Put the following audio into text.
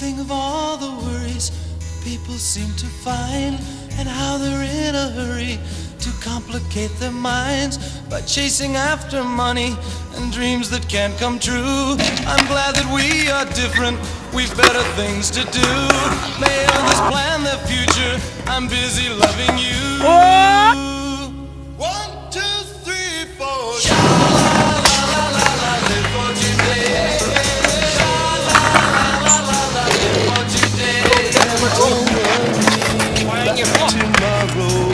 think of all the worries people seem to find and how they're in a hurry to complicate their minds by chasing after money and dreams that can't come true. I'm glad that we are different, we've better things to do. May others plan their future, I'm busy loving you. Whoa! road.